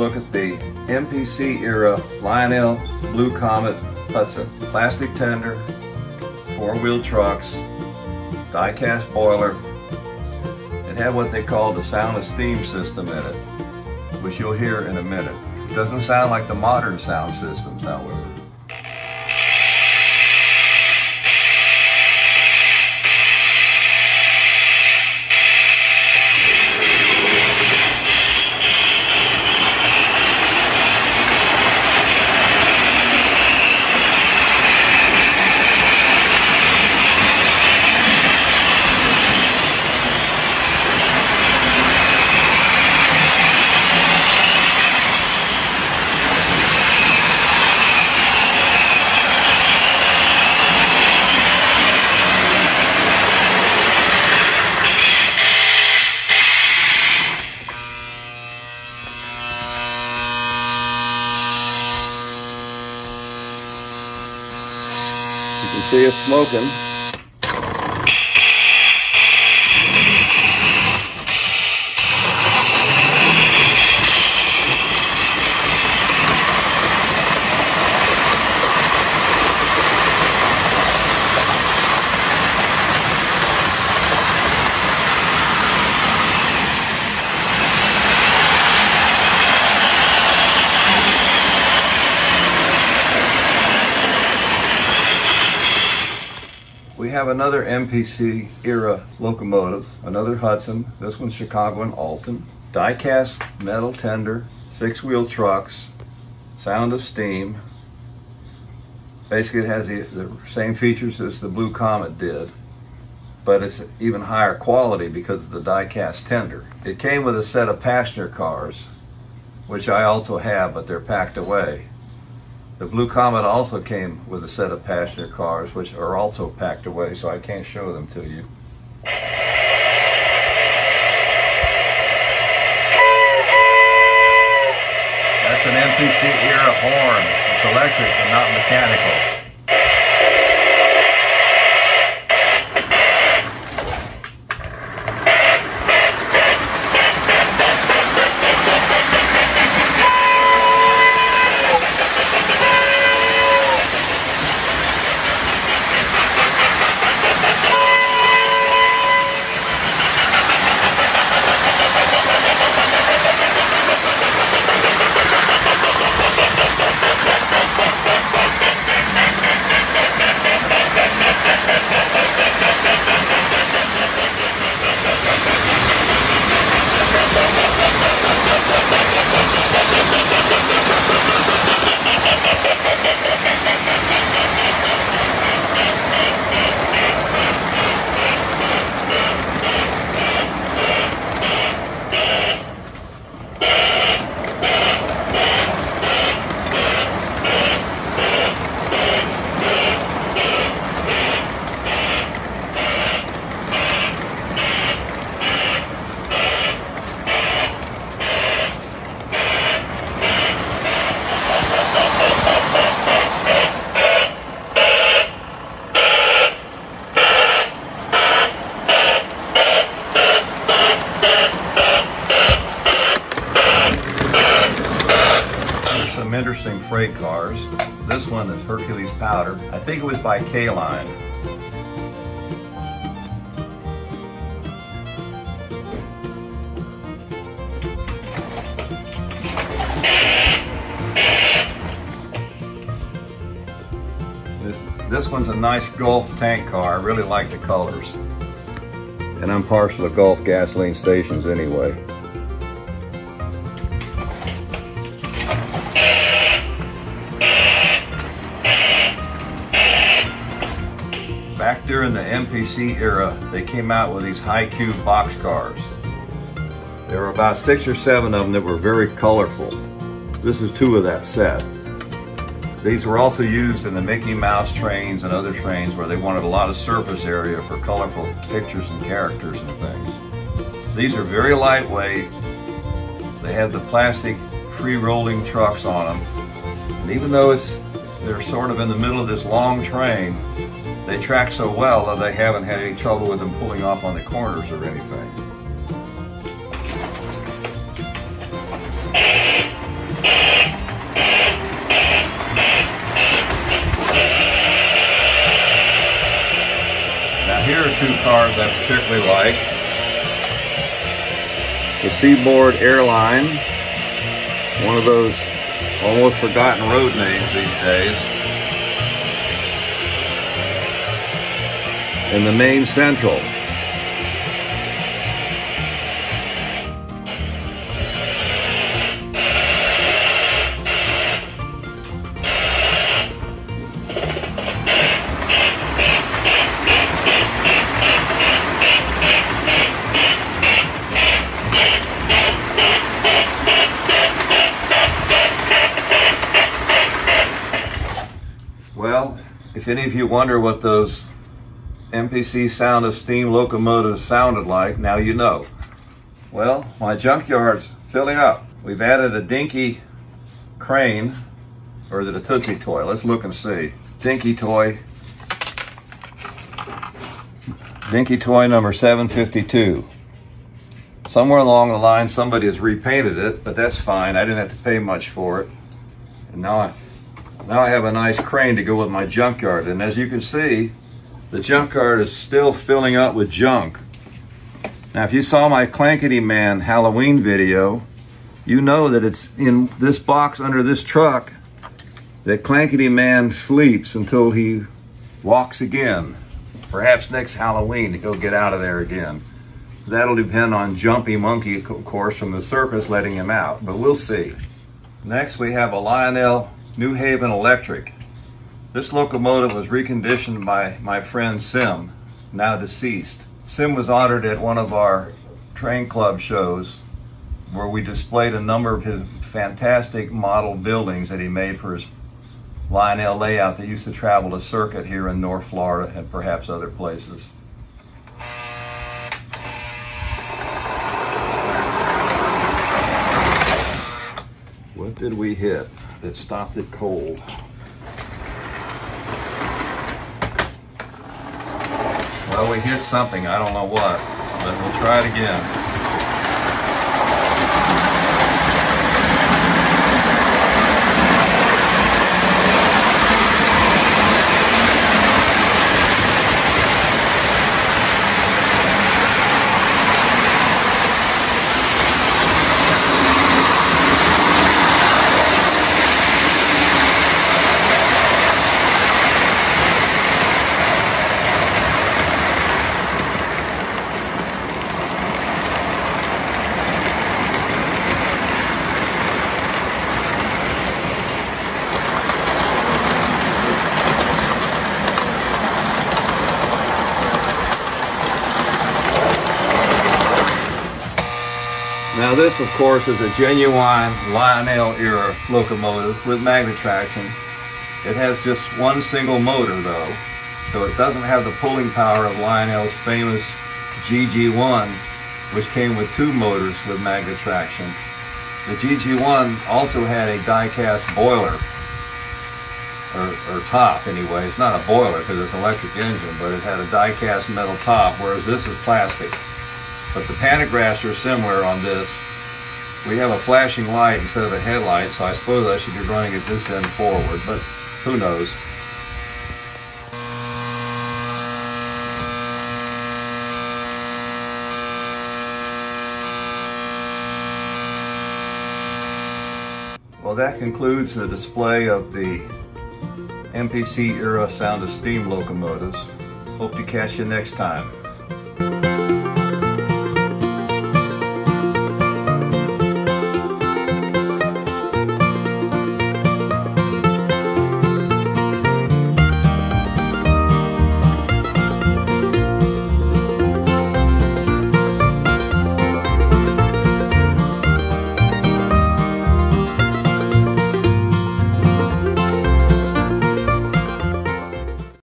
look at the MPC era Lionel Blue Comet Hudson. Plastic tender, four-wheel trucks, die-cast boiler. It had what they called a sound of steam system in it, which you'll hear in a minute. It doesn't sound like the modern sound systems, however. See it smoking. Have another MPC era locomotive, another Hudson. This one's Chicago and Alton. Die-cast metal tender, six-wheel trucks, sound of steam. Basically, it has the, the same features as the Blue Comet did, but it's even higher quality because of the die-cast tender. It came with a set of passenger cars, which I also have, but they're packed away. The Blue Comet also came with a set of passenger cars, which are also packed away, so I can't show them to you. That's an MPC era horn. It's electric and not mechanical. There's some interesting freight cars. This one is I think it was by K-Line. This, this one's a nice Gulf tank car. I really like the colors. And I'm partial to Gulf gasoline stations anyway. MPC era, they came out with these high-cube box cars. There were about six or seven of them that were very colorful. This is two of that set. These were also used in the Mickey Mouse trains and other trains where they wanted a lot of surface area for colorful pictures and characters and things. These are very lightweight. They have the plastic free rolling trucks on them. And even though it's they're sort of in the middle of this long train. They track so well that they haven't had any trouble with them pulling off on the corners or anything. Now here are two cars I particularly like. The Seaboard Airline, one of those almost forgotten road names these days. In the Maine Central. If any of you wonder what those MPC Sound of Steam locomotives sounded like, now you know. Well, my junkyard's filling up. We've added a dinky crane, or is it a Tootsie toy? Let's look and see. Dinky toy. Dinky toy number 752. Somewhere along the line, somebody has repainted it, but that's fine. I didn't have to pay much for it. And now I, now I have a nice crane to go with my junkyard. And as you can see, the junkyard is still filling up with junk. Now, if you saw my Clankety Man Halloween video, you know that it's in this box under this truck that Clankety Man sleeps until he walks again. Perhaps next Halloween go get out of there again. That'll depend on Jumpy Monkey, of course, from the circus letting him out, but we'll see. Next, we have a Lionel New Haven Electric. This locomotive was reconditioned by my friend Sim, now deceased. Sim was honored at one of our train club shows where we displayed a number of his fantastic model buildings that he made for his Lionel layout that used to travel to circuit here in North Florida and perhaps other places. What did we hit that stopped it cold? Well, we hit something, I don't know what, but we'll try it again. This, of course, is a genuine Lionel era locomotive with magnet traction. It has just one single motor though, so it doesn't have the pulling power of Lionel's famous GG1, which came with two motors with magnet traction. The GG1 also had a die-cast boiler, or, or top anyway. It's not a boiler because it's an electric engine, but it had a die-cast metal top, whereas this is plastic. But the pantographs are similar on this. We have a flashing light instead of a headlight, so I suppose I should be running at this end forward, but who knows. Well, that concludes the display of the MPC era Sound of Steam locomotives. Hope to catch you next time.